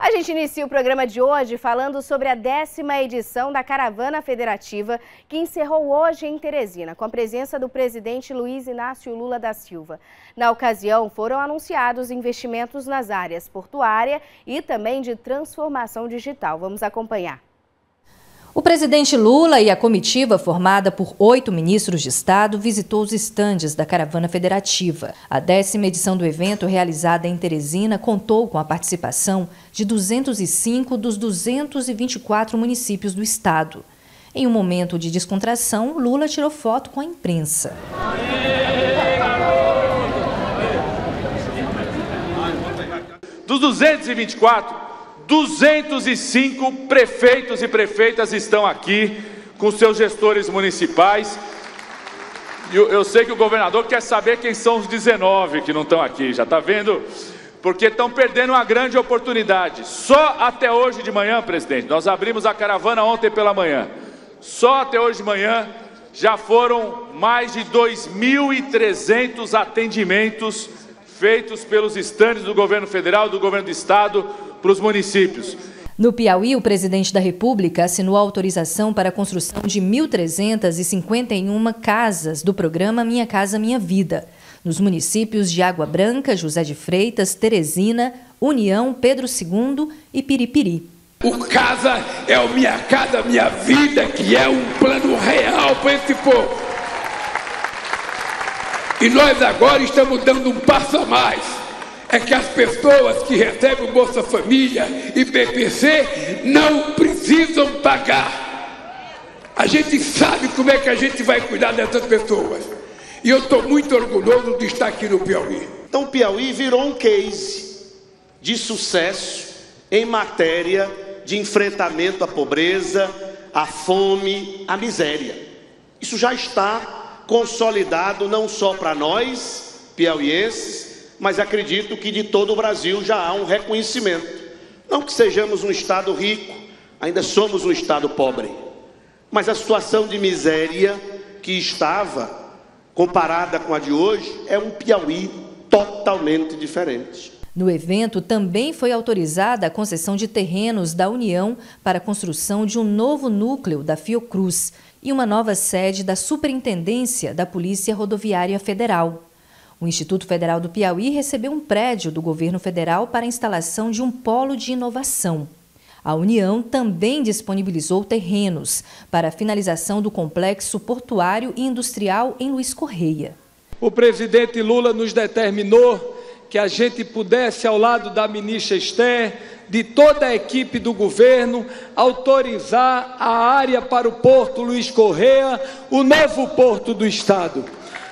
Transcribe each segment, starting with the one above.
A gente inicia o programa de hoje falando sobre a décima edição da Caravana Federativa, que encerrou hoje em Teresina, com a presença do presidente Luiz Inácio Lula da Silva. Na ocasião, foram anunciados investimentos nas áreas portuária e também de transformação digital. Vamos acompanhar. O presidente Lula e a comitiva, formada por oito ministros de Estado, visitou os estandes da Caravana Federativa. A décima edição do evento, realizada em Teresina, contou com a participação de 205 dos 224 municípios do Estado. Em um momento de descontração, Lula tirou foto com a imprensa. Dos 224, 205 prefeitos e prefeitas estão aqui com seus gestores municipais. Eu, eu sei que o governador quer saber quem são os 19 que não estão aqui, já está vendo? Porque estão perdendo uma grande oportunidade. Só até hoje de manhã, presidente, nós abrimos a caravana ontem pela manhã. Só até hoje de manhã já foram mais de 2.300 atendimentos feitos pelos estandes do governo federal, do governo do estado, para os municípios. No Piauí, o presidente da República assinou autorização para a construção de 1.351 casas do programa Minha Casa Minha Vida, nos municípios de Água Branca, José de Freitas, Teresina, União, Pedro II e Piripiri. O Casa é o Minha Casa Minha Vida, que é um plano real para esse povo. E nós agora estamos dando um passo a mais é que as pessoas que recebem o Bolsa Família e PPC não precisam pagar. A gente sabe como é que a gente vai cuidar dessas pessoas. E eu estou muito orgulhoso de estar aqui no Piauí. Então, o Piauí virou um case de sucesso em matéria de enfrentamento à pobreza, à fome, à miséria. Isso já está consolidado não só para nós, piauienses, mas acredito que de todo o Brasil já há um reconhecimento. Não que sejamos um Estado rico, ainda somos um Estado pobre, mas a situação de miséria que estava comparada com a de hoje é um Piauí totalmente diferente. No evento também foi autorizada a concessão de terrenos da União para a construção de um novo núcleo da Fiocruz e uma nova sede da Superintendência da Polícia Rodoviária Federal. O Instituto Federal do Piauí recebeu um prédio do governo federal para a instalação de um polo de inovação. A União também disponibilizou terrenos para a finalização do complexo portuário e industrial em Luiz Correia. O presidente Lula nos determinou que a gente pudesse, ao lado da ministra Esther, de toda a equipe do governo, autorizar a área para o Porto Luiz Correia, o novo porto do Estado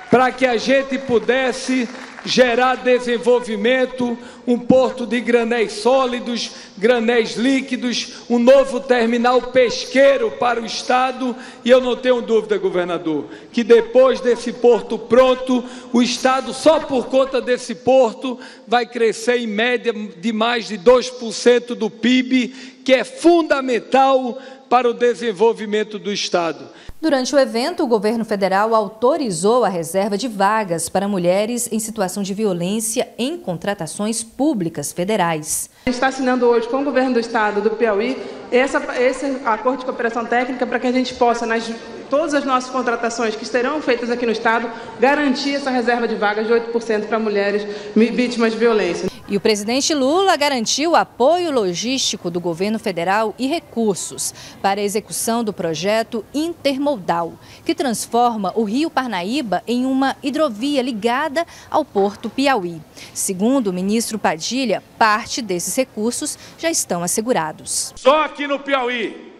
para que a gente pudesse gerar desenvolvimento, um porto de granéis sólidos, granéis líquidos, um novo terminal pesqueiro para o Estado. E eu não tenho dúvida, governador, que depois desse porto pronto, o Estado, só por conta desse porto, vai crescer em média de mais de 2% do PIB, que é fundamental para o desenvolvimento do Estado. Durante o evento, o governo federal autorizou a reserva de vagas para mulheres em situação de violência em contratações públicas federais. A gente está assinando hoje com o governo do estado do Piauí essa, esse acordo de cooperação técnica para que a gente possa, nas todas as nossas contratações que serão feitas aqui no estado, garantir essa reserva de vagas de 8% para mulheres vítimas de violência. E o presidente Lula garantiu apoio logístico do governo federal e recursos para a execução do projeto Intermodal, que transforma o Rio Parnaíba em uma hidrovia ligada ao Porto Piauí. Segundo o ministro Padilha, parte desses recursos já estão assegurados. Só aqui no Piauí,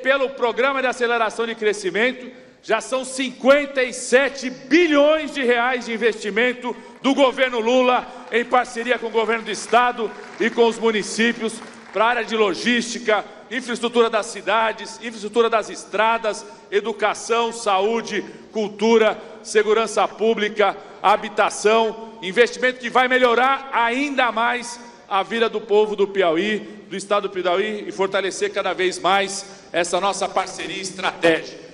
pelo Programa de Aceleração de Crescimento, já são 57 bilhões de reais de investimento do governo Lula, em parceria com o governo do estado e com os municípios, para a área de logística, infraestrutura das cidades, infraestrutura das estradas, educação, saúde, cultura, segurança pública, habitação, investimento que vai melhorar ainda mais a vida do povo do Piauí, do estado do Piauí e fortalecer cada vez mais essa nossa parceria estratégica.